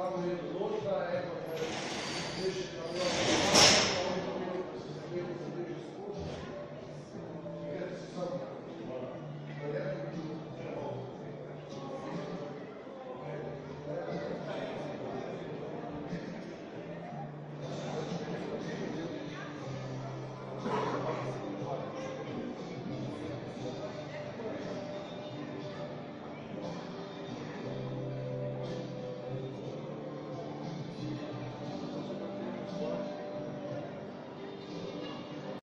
Salmo 1, ouça essa